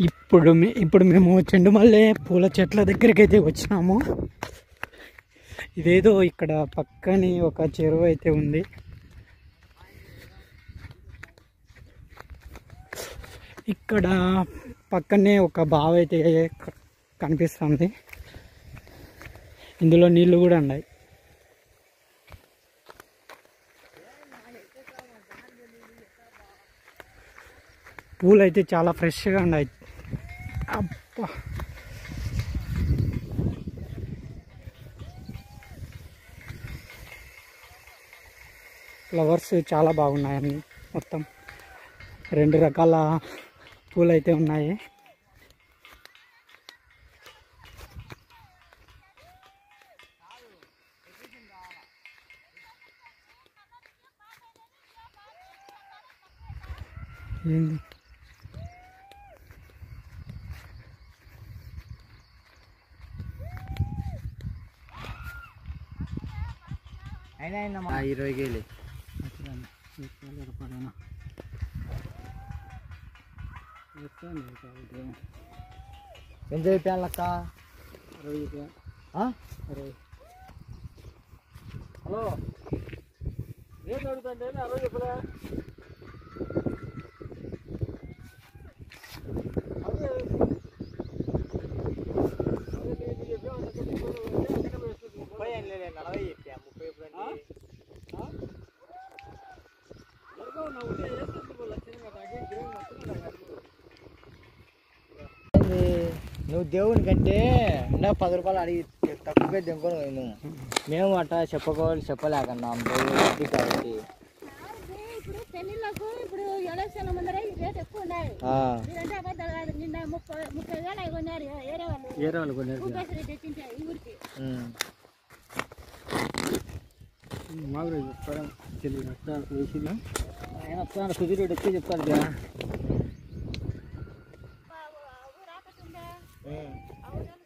ఇప్పుడు మే- ఇప్పుడు మేము చెండుమల్లె పూల చెట్ల దగ్గరికి అయితే వచ్చినాము. ఇదేదో ఇక్కడ పక్కని ఒక చెరువు అయితే ఉంది. ఇక్కడ పక్కనే ఒక బావి అయితే కనిపిస్తుంది. ఇందులో నీళ్ళు కూడా ఉన్నాయి. పూలు అయితే చాలా ఫ్రెష్గా ఉన్నాయి. ఫ్లవర్స్ చాలా బాగున్నాయండి మొత్తం. రెండు రకాల పూలు అయితే ఉన్నాయి. ఏంది? అయినా ఇరవై కేలు ఎంత చెప్పాలక్క హలో రేట్ అడుగుతుంటే అరవై చెప్పలే ముప్పై ఏం లేదు నలభై చెప్పా నువ్వు దేవుని కంటే అంటే పది రూపాయలు అడిగి తక్కువ దెంకొని నేను మేము అట్లా చెప్పుకోవాలి చెప్పలేకన్నాం దేవుడి కాబట్టి. ఇప్పుడు పెళ్ళిళ్ళకు ఇప్పుడు ఎలక్షన్ ముందర రేట్ ఎక్కువ ఉన్నాయి అబద్ధాలు కాదు నిన్న ముప్పై ముప్పై వేలు అయి కొన్నారు ఏరే వాళ్ళు వాళ్ళు కొన్నారు ఈ ఊరికి మాకు చెల్లి ఆయన వస్తాను కుదిరుడు వచ్చి చెప్తాడు కదా. అవును?